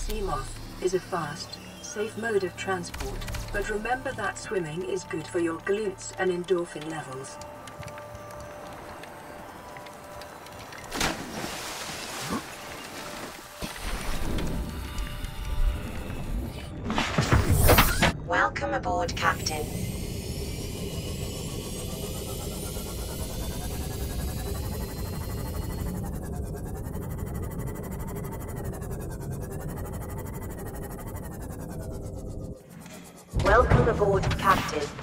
Seamoth is a fast, safe mode of transport, but remember that swimming is good for your glutes and endorphin levels. Welcome aboard, Captain. Aboard, Captain.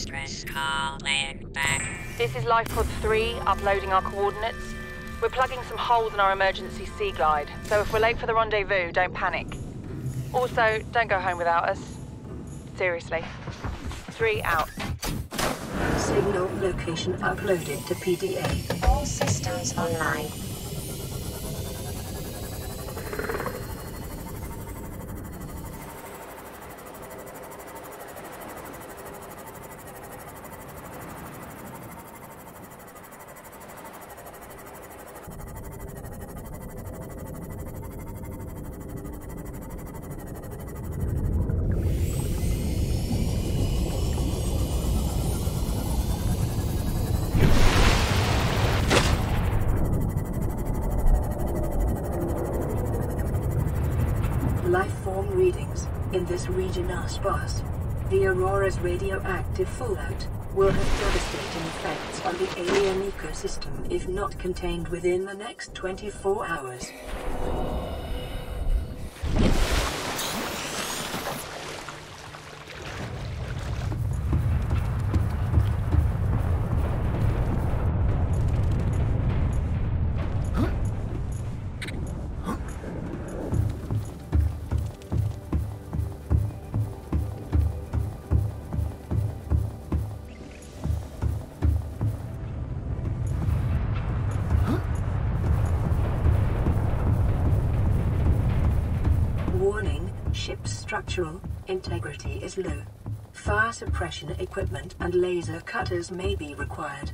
Distress call laying back. This is Life Pod 3, uploading our coordinates. We're plugging some holes in our emergency Seaglide, so if we're late for the rendezvous, don't panic. Also, don't go home without us. Seriously. Three out. Signal location uploaded to PDA. All systems online. Form readings in this region are sparse. The Aurora's radioactive fallout will have devastating effects on the alien ecosystem if not contained within the next 24 hours. Structural integrity is low. Fire suppression equipment and laser cutters may be required.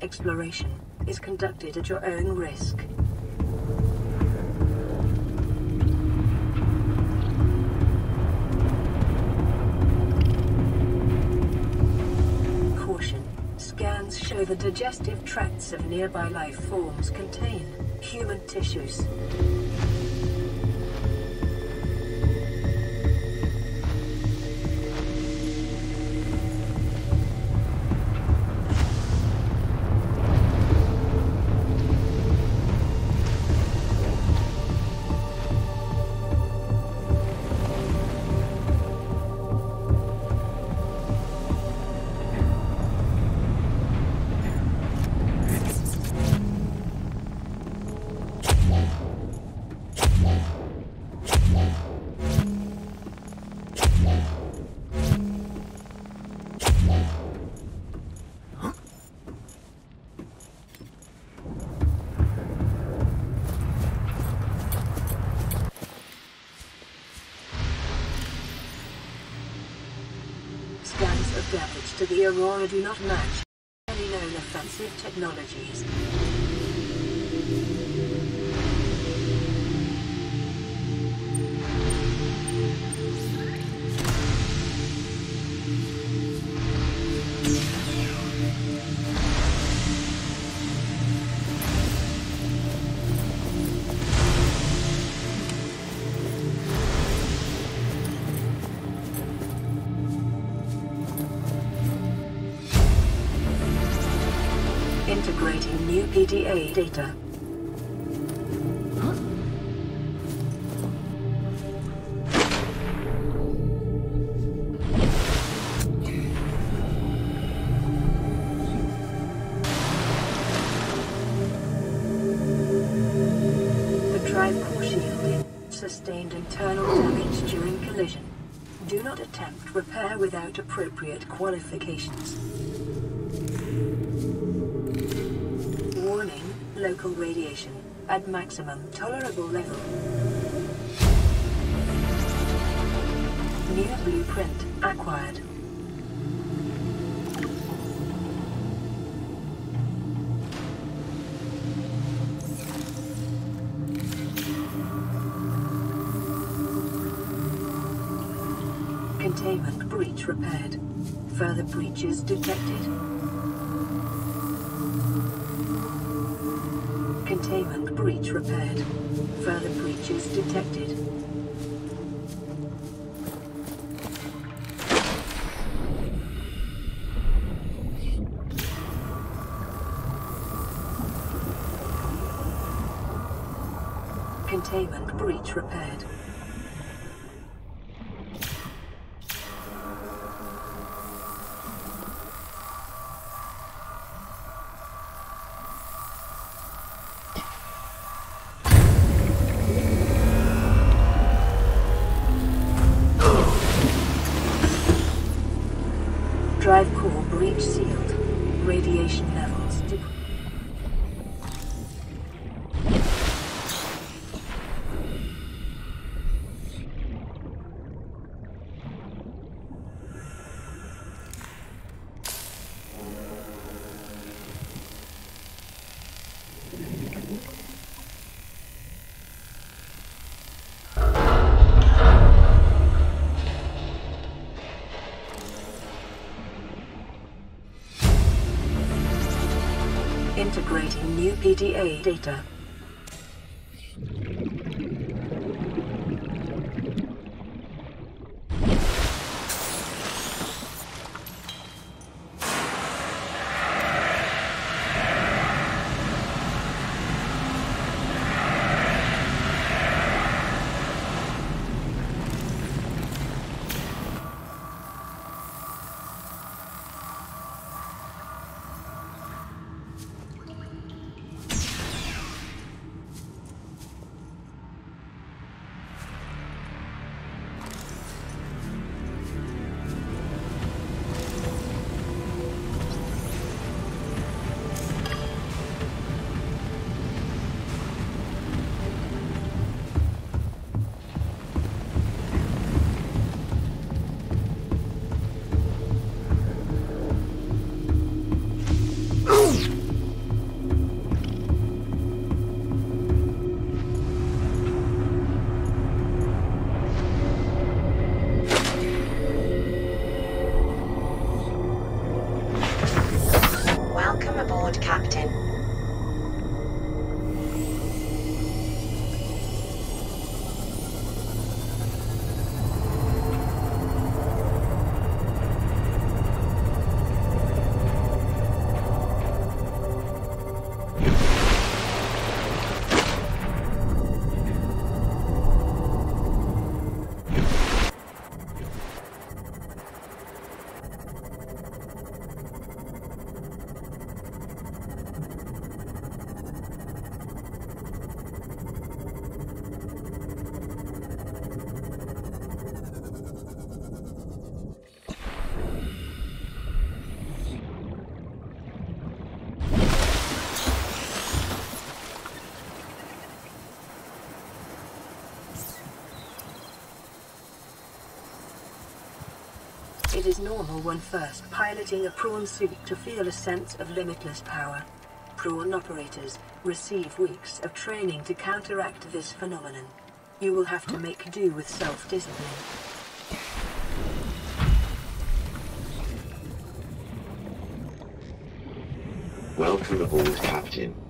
Exploration is conducted at your own risk. Caution. Scans show the digestive tracts of nearby life forms contain human tissues. damage to the Aurora do not match any known offensive technologies. Yeah. PDA data. Sustained internal damage during collision. Do not attempt repair without appropriate qualifications. Local radiation at maximum tolerable level. New blueprint acquired. Containment breach repaired. Further breaches detected. Containment breach repaired. Further breaches detected. Containment breach repaired. Levels. Integrating new PDA data. Is normal when first piloting a prawn suit to feel a sense of limitless power. Prawn operators receive weeks of training to counteract this phenomenon. You will have to make do with self-discipline. Welcome aboard, Captain.